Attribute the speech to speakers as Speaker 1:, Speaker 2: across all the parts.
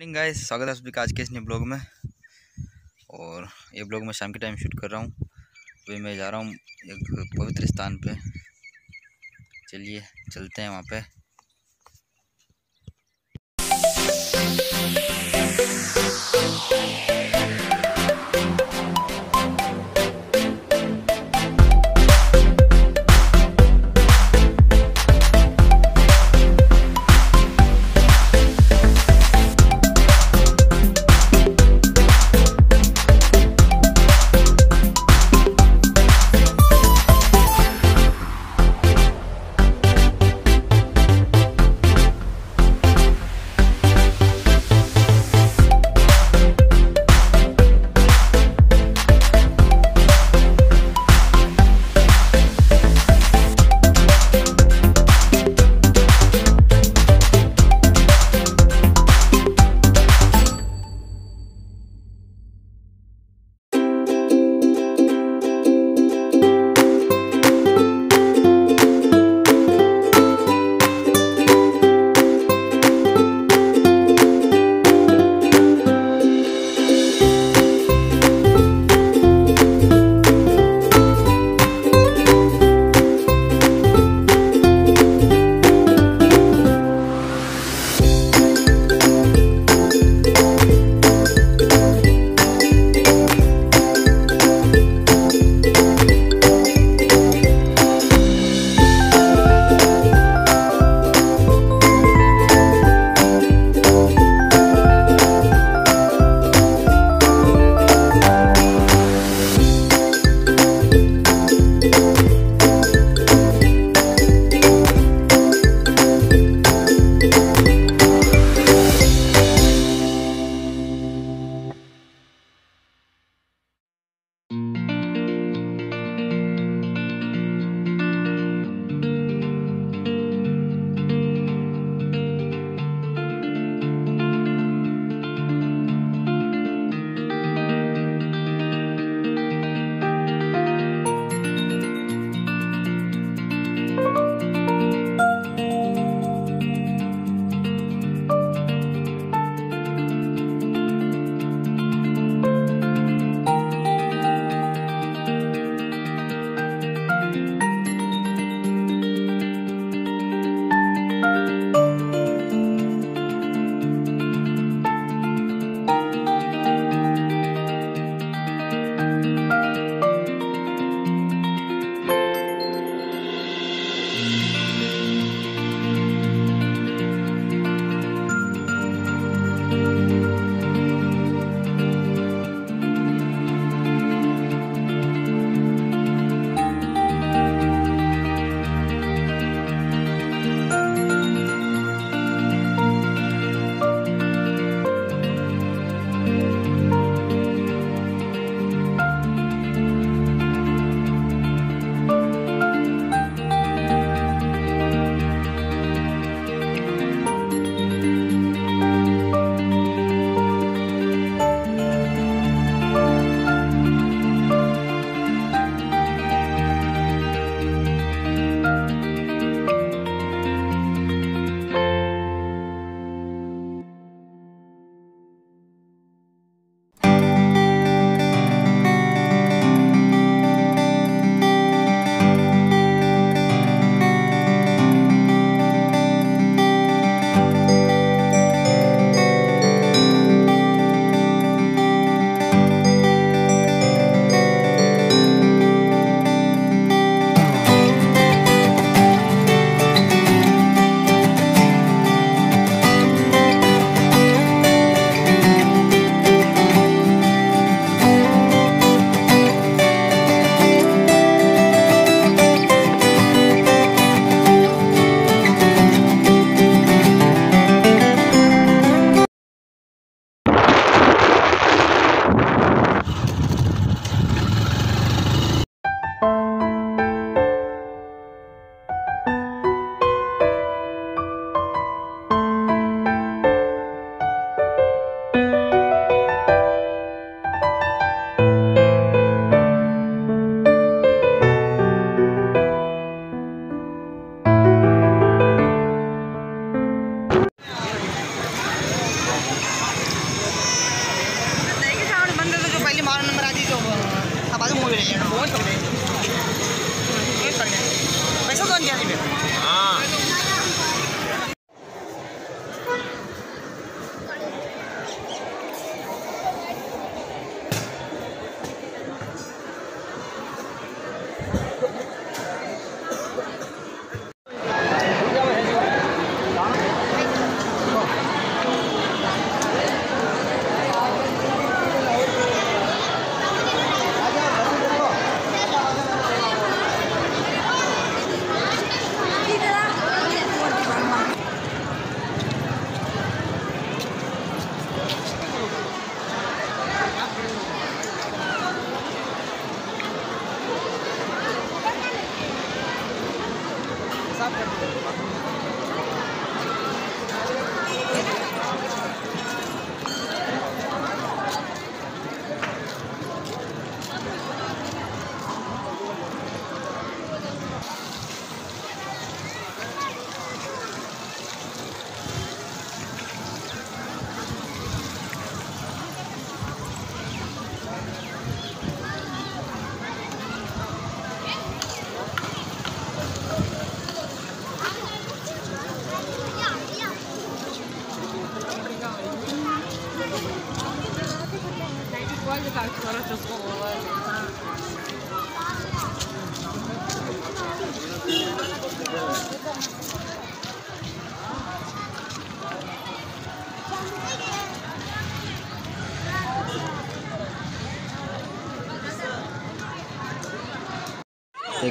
Speaker 1: Morning guys स्वागत है सभी का आज के इस नए ब्लॉग में। और ये ब्लॉग मैं शाम के टाइम शूट कर रहा हूँ। अभी मैं जा रहा हूँ एक पवित्र स्थान पे। चलिए, चलते हैं वहाँ पे।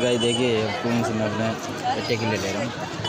Speaker 1: गाय देखिए कौन से मैं अपने बच्चे के लिए ले रहा हूँ।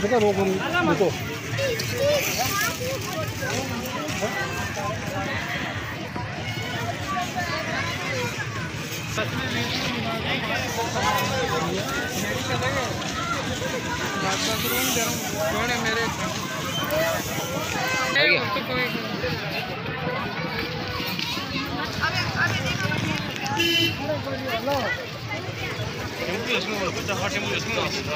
Speaker 2: 제가 먹은 이거
Speaker 3: Hold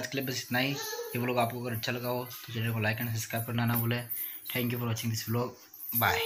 Speaker 1: आज के लिए बस इतना ही। ये ब्लॉग आपको अगर अच्छा लगा हो तो चैनल को लाइक एंड सब्सक्राइब करना ना भूलें। Thank you for watching this blog bye